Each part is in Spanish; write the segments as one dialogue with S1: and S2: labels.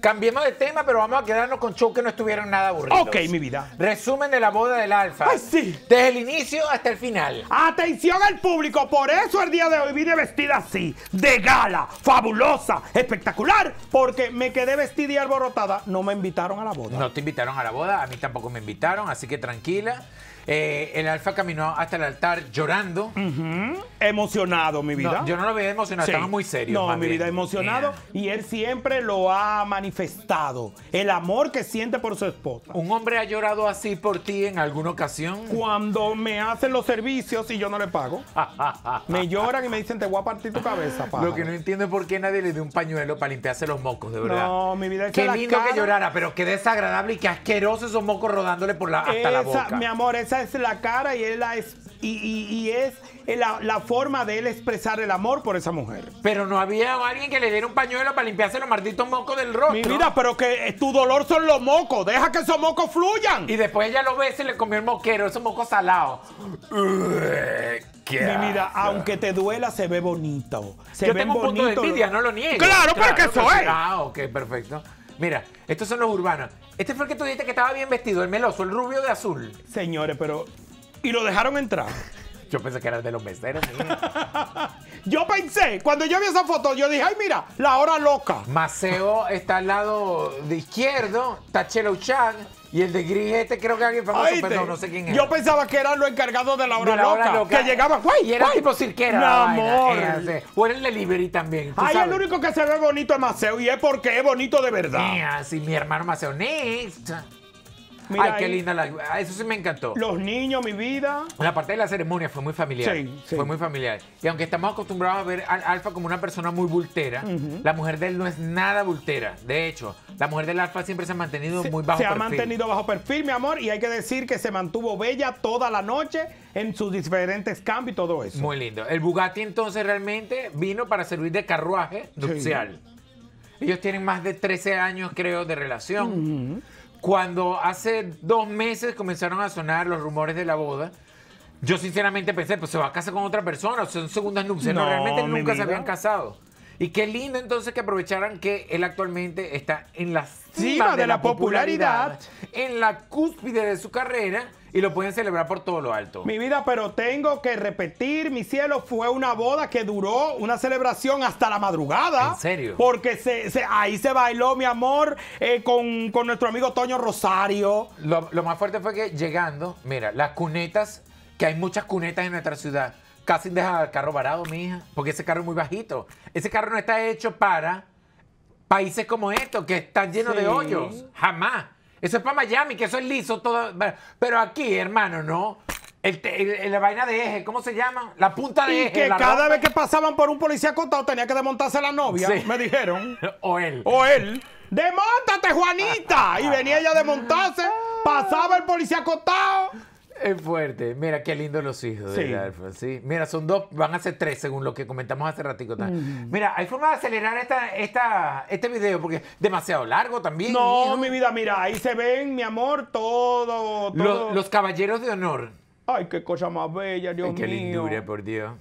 S1: Cambiemos de tema, pero vamos a quedarnos con shows que no estuvieron nada aburridos.
S2: Ok, mi vida.
S1: Resumen de la boda del Alfa.
S2: Ay, sí.
S1: Desde el inicio hasta el final.
S2: Atención al público, por eso el día de hoy vine vestida así, de gala, fabulosa, espectacular, porque me quedé vestida y alborotada. No me invitaron a la boda.
S1: No te invitaron a la boda, a mí tampoco me invitaron, así que tranquila. Eh, el Alfa caminó hasta el altar llorando.
S2: Emocionado, mi vida.
S1: No, yo no lo veía emocionado,
S2: Sí.
S1: estaba muy serio.
S2: No, mi
S1: bien.
S2: vida, emocionado. Y él siempre lo ha manifestado. El amor que siente por su esposa.
S1: ¿Un hombre ha llorado así por ti en alguna ocasión?
S2: Cuando me hacen los servicios y yo no le pago, me lloran y me dicen, te voy a partir tu cabeza,
S1: Lo
S2: pájaro".
S1: que no entiendo es por qué nadie le dio un pañuelo para limpiarse los mocos, de verdad.
S2: No, mi vida, esa
S1: Qué
S2: es la
S1: lindo
S2: cara.
S1: que llorara, pero qué desagradable y qué asqueroso esos mocos rodándole por la, hasta la
S2: Esa,
S1: boca.
S2: mi amor, esa es la cara y, él la es, y, y- y es la, la forma de él expresar el amor por esa mujer.
S1: Pero no había alguien que le diera un pañuelo para limpiarse los malditos mocos del rostro.
S2: Mi vida, pero que eh, tu dolor son los mocos. Deja que esos mocos fluyan.
S1: Y después ella lo ve y se le comió el moquero, esos mocos salados.
S2: Mi vida, aunque te duela, se ve bonito. Se
S1: Yo tengo un punto de envidia, no lo niego.
S2: Claro, pero que eso
S1: sí.
S2: es.
S1: Ah, ok, perfecto. Mira, estos son los urbanos. Este fue el que tú dijiste que estaba bien vestido, el meloso, el rubio de azul.
S2: Señores, pero... Y lo dejaron entrar.
S1: Yo pensé que era el de los mira.
S2: Yo pensé, cuando yo vi esa foto, yo dije, ay, mira, la hora loca.
S1: Maceo está al lado de izquierdo, está Chelo Chag, y el de gris este creo que alguien famoso, pero no sé quién es.
S2: Yo pensaba que eran los encargados de la hora,
S1: De la hora
S2: loca,
S1: loca.
S2: Que llegaban, güey,
S1: Y era
S2: güey.
S1: tipo cirquera. Vaina,
S2: amor.
S1: O era el delivery también.
S2: Ay,
S1: sabes.
S2: el único que se ve bonito es Maceo y es porque es bonito de verdad.
S1: Mira, sí, mi hermano Maceo. Next.
S2: Mira
S1: Ay, qué linda la. ah, Eso sí me encantó.
S2: Los niños, mi vida.
S1: La parte de la ceremonia fue muy familiar.
S2: Sí, sí.
S1: Fue muy familiar. Y aunque estamos acostumbrados a ver al Alfa como una persona muy bultera, la mujer de él no es nada bultera. De hecho, la mujer del Alfa siempre se ha mantenido
S2: Se,
S1: muy bajo
S2: se ha
S1: perfil.
S2: mantenido bajo perfil, mi amor, y hay que decir que se mantuvo bella toda la noche en sus diferentes cambios y todo eso.
S1: Muy lindo. El Bugatti entonces realmente vino para servir de carruaje nupcial. Ellos tienen más de 13 años, creo, de relación. Cuando hace dos meses comenzaron a sonar los rumores de la boda, yo sinceramente pensé, pues se va a casar con otra persona, o son segundas nupcias. No,
S2: No,
S1: realmente nunca se habían casado. Y qué lindo entonces que aprovecharan que él actualmente está en la
S2: Cima
S1: cima
S2: de la popularidad.
S1: en la cúspide de su carrera y lo pueden celebrar por todo lo alto.
S2: Mi vida, pero tengo que repetir, mi cielo, fue una boda que duró una celebración hasta la madrugada.
S1: ¿En serio?
S2: Porque se, se- ahí se bailó, mi amor, eh, con, con nuestro amigo Toño Rosario.
S1: Lo, lo más fuerte fue que llegando, mira, las cunetas, que hay muchas cunetas en nuestra ciudad, casi deja el carro varado, mi hija, porque ese carro es muy bajito. Ese carro no está hecho para países como estos, que están llenos de hoyos. Jamás. Eso es para Miami, que eso es liso todo. Pero aquí, hermano, no. El, te- el- el- la vaina de eje, ¿cómo se llama? La punta de
S2: Y
S1: eje.
S2: que
S1: la
S2: cada
S1: ropa.
S2: vez que pasaban por un policía acostado tenía que desmontarse la novia,
S1: Sí.
S2: me dijeron.
S1: O él.
S2: O él. ¡Demóntate, Juanita! Y venía ella a desmontarse, pasaba el policía acostado.
S1: Es fuerte. Mira qué lindos los hijos
S2: Sí.
S1: de Alfa, sí. Mira, son dos, van a ser tres según lo que comentamos hace ratico. también. Mira, hay forma de acelerar esta, esta, este video porque es demasiado largo también.
S2: No,
S1: hijo.
S2: mi vida, mira, ahí se ven, mi amor, todo. todo.
S1: Los, los caballeros de honor.
S2: Ay, qué cosa más bella, Dios
S1: Ay, qué
S2: mío.
S1: lindura, por Dios.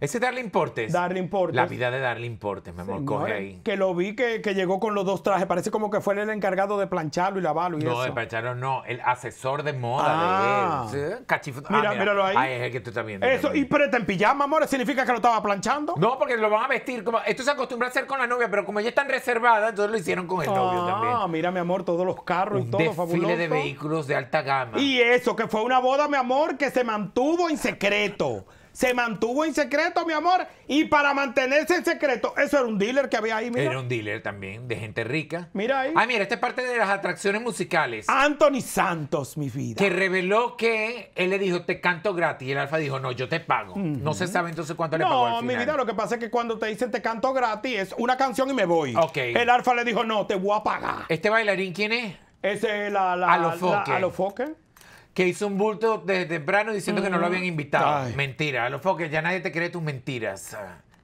S1: Ese Darling Portes.
S2: Darling Portes.
S1: La vida de Darling Portes, mi amor, coge ahí.
S2: Que lo vi que, que llegó con los dos trajes. Parece como que fue el encargado de plancharlo y lavarlo y
S1: No,
S2: eso.
S1: de Pacharon no, el asesor de moda
S2: Ah.
S1: de él. Sí, cachif- ah,
S2: Mira, míralo ahí.
S1: Ay, es el que tú estás viendo.
S2: Eso,
S1: también.
S2: y pero está en pijama, amor, significa que lo estaba planchando.
S1: No, porque lo van a vestir como. Esto se acostumbra a hacer con la novia, pero como ella es tan reservada, entonces lo hicieron con el novio
S2: ah,
S1: también.
S2: mira, mi amor, todos los carros y
S1: Un
S2: todo
S1: desfile
S2: fabuloso.
S1: de vehículos de alta gama.
S2: Y eso, que fue una boda, mi amor, que se mantuvo en secreto. Se mantuvo en secreto, mi amor. Y para mantenerse en secreto, eso era un dealer que había ahí, mira.
S1: Era un dealer también, de gente rica.
S2: Mira ahí.
S1: Ah, mira, esta es parte de las atracciones musicales.
S2: Anthony Santos, mi vida.
S1: Que reveló que él le dijo, te canto gratis. Y el alfa dijo, no, yo te pago. No se sabe entonces cuánto le pagó al
S2: No,
S1: final.
S2: mi vida, lo que pasa es que cuando te dicen te canto gratis es una canción y me voy.
S1: Ok.
S2: El alfa le dijo, no, te voy a pagar.
S1: ¿Este bailarín quién es?
S2: Ese es la, la,
S1: Alofoque.
S2: la- Alofoque.
S1: Que hizo un bulto desde temprano diciendo que no lo habían invitado.
S2: Mm. Ay.
S1: Mentira, a los foques, ya nadie te cree tus mentiras.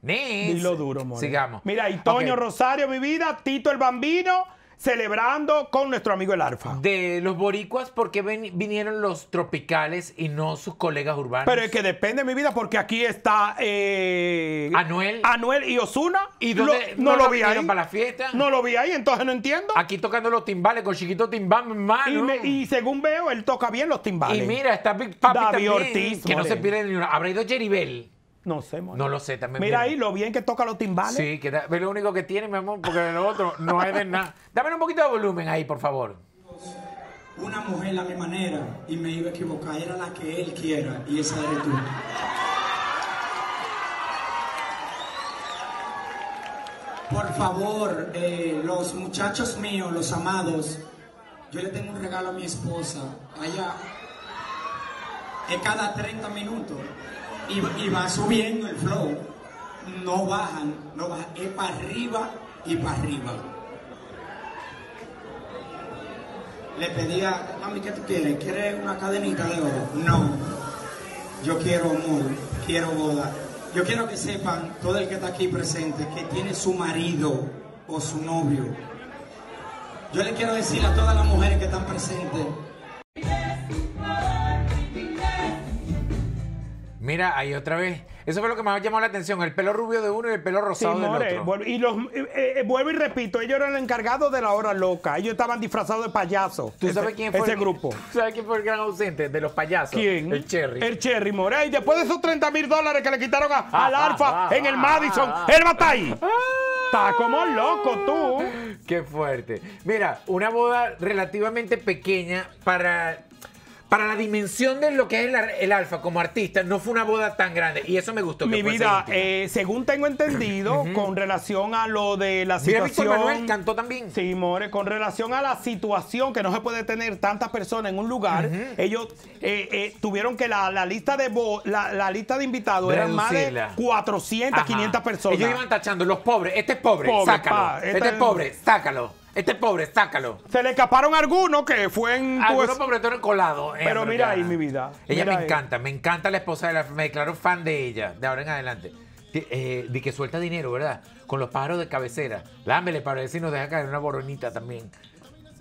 S1: Next.
S2: Dilo duro, amor.
S1: Sigamos.
S2: Mira, y Toño. Rosario, mi vida, Tito el Bambino, celebrando con nuestro amigo el Alfa.
S1: De los boricuas, ¿por qué ven- vinieron los tropicales y no sus colegas urbanos?
S2: Pero es que depende de mi vida porque aquí está eh,
S1: Anuel.
S2: Anuel y Osuna.
S1: ¿Y dónde
S2: Lo- no,
S1: no
S2: lo vi ahí.
S1: para la fiesta?
S2: No lo vi ahí, entonces no entiendo.
S1: Aquí tocando los timbales con chiquito timbal, hermano.
S2: Y, me- y según veo, él toca bien los timbales.
S1: Y mira, está Big Papi
S2: David
S1: también,
S2: Ortiz,
S1: que no se pierde ni una. ¿Habrá ido Jeribel?
S2: No sé, more.
S1: No lo sé, también.
S2: Mira ahí lo bien que toca los timbales.
S1: Sí, que es lo único que tiene, mi amor, porque lo otro no es de nada. Dame un poquito de volumen ahí, por favor.
S3: Una mujer a mi manera y me iba a equivocar, era la que él quiera y esa eres tú. Por favor, eh, los muchachos míos, los amados, yo le tengo un regalo a mi esposa. Allá es cada 30 minutos y, va subiendo el flow. No bajan, no bajan, es para arriba y para arriba. Le pedía, mami, ¿qué tú quieres? ¿Quieres una cadenita de oro? No. Yo quiero amor, quiero boda. Yo quiero que sepan, todo el que está aquí presente, que tiene su marido o su novio. Yo le quiero decir a todas las mujeres que están presentes,
S1: Mira, ahí otra vez. Eso fue lo que más llamó la atención. El pelo rubio de uno y el pelo
S2: Sí,
S1: rosado del
S2: more,
S1: otro.
S2: vuelvo- y los, eh, eh, vuelvo y repito, ellos eran los encargados de la hora loca. Ellos estaban disfrazados de payasos.
S1: ¿Tú
S2: ese-
S1: sabes quién fue?
S2: Ese
S1: el-
S2: grupo.
S1: ¿Tú sabes quién fue el gran ausente de los payasos?
S2: ¿Quién?
S1: El Cherry.
S2: El Cherry, more. Y después de esos 30 mil dólares que le quitaron a-
S1: Ah,
S2: al
S1: ah,
S2: Alfa
S1: ah,
S2: en el
S1: ah,
S2: Madison,
S1: ah,
S2: él va a estar ahí. Está como loco tú.
S1: Qué fuerte. Mira, una boda relativamente pequeña para, para la dimensión de lo que es el, el alfa como artista. No fue una boda tan grande. Y eso me gustó.
S2: Mi vida, eh, según tengo entendido, con relación a lo de la
S1: Mira, Víctor
S2: situación.
S1: Manuel cantó también.
S2: Sí, more, con relación a la situación que no se puede tener tantas personas en un lugar, ellos eh, eh, tuvieron que la, la lista de bo- la, la lista de invitados eran más de
S1: Reducirla.
S2: 400,
S1: Ajá.
S2: 500 personas.
S1: Ellos iban tachando los pobres. Este es pobre,
S2: Pobre,
S1: sácalo.
S2: pa,
S1: este
S2: esta
S1: es
S2: es-
S1: pobre, sácalo. Este es pobre, sácalo.
S2: Se le escaparon algunos que fue en
S1: Algunos pobretones colados. eh,
S2: Pero mira ahí, mi vida.
S1: Ella me
S2: ahí.
S1: encanta, me encanta la esposa de la. Me declaro fan de ella, de ahora en adelante. De, eh, de que suelta dinero, ¿verdad? Con los pájaros de cabecera. Lámele para ver si nos deja caer una boronita también.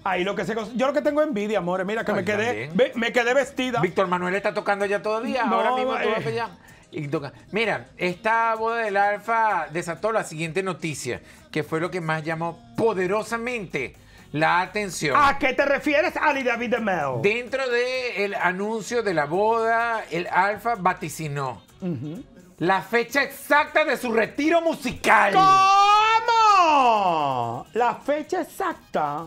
S2: Ahí lo que se yo lo que tengo envidia, amor, mira que
S1: Ay,
S2: me quedé ve- me quedé vestida.
S1: Víctor Manuel está tocando ya todavía.
S2: No,
S1: ahora mismo tú vas allá. Y toca. Mira, esta boda del Alfa desató la siguiente noticia, que fue lo que más llamó poderosamente la atención.
S2: ¿A qué te refieres, Ali David de Mel?
S1: Dentro del anuncio de la boda, el Alfa vaticinó la fecha exacta de su retiro musical.
S2: ¿Cómo? La fecha exacta.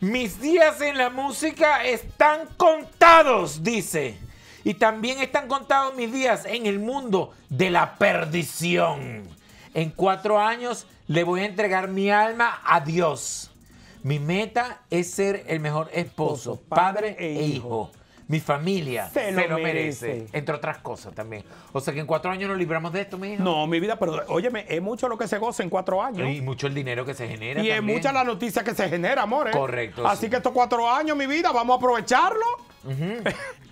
S1: Mis días en la música están contados, dice. Y también están contados mis días en el mundo de la perdición. En cuatro años le voy a entregar mi alma a Dios. Mi meta es ser el mejor esposo, padre
S2: e
S1: e hijo. Mi familia
S2: Se
S1: se,
S2: lo
S1: merece.
S2: merece.
S1: Entre otras cosas también. O sea que en cuatro años nos libramos de esto, mi hijo.
S2: No, mi vida, pero óyeme, es mucho lo que se goza en cuatro años.
S1: Y mucho el dinero que se genera.
S2: Y es mucha la noticia que se genera, amor. ¿eh?
S1: Correcto,
S2: Así
S1: sí.
S2: que estos cuatro años, mi vida, vamos a aprovecharlo.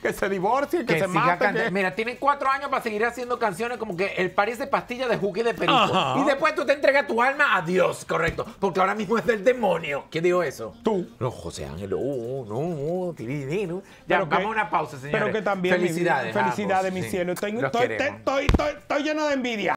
S2: que se divorcien, que,
S1: que
S2: se que-
S1: Mira, tienen cuatro años para seguir haciendo canciones como que el París de pastilla de juque y de perico.
S2: Ajá.
S1: Y después tú te entregas tu alma a Dios, correcto. Porque ahora mismo es del demonio. ¿Quién dijo eso?
S2: Tú.
S1: No, José Ángel. Oh, no, no. Ya,
S2: Pero
S1: vamos a una pausa, señores.
S2: Pero que también. mi
S1: Felicidades.
S2: Felicidades,
S1: ambos,
S2: mi
S1: sí.
S2: cielo. Estoy, estoy- estoy- estoy lleno de envidia.